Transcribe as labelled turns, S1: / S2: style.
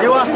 S1: 给我。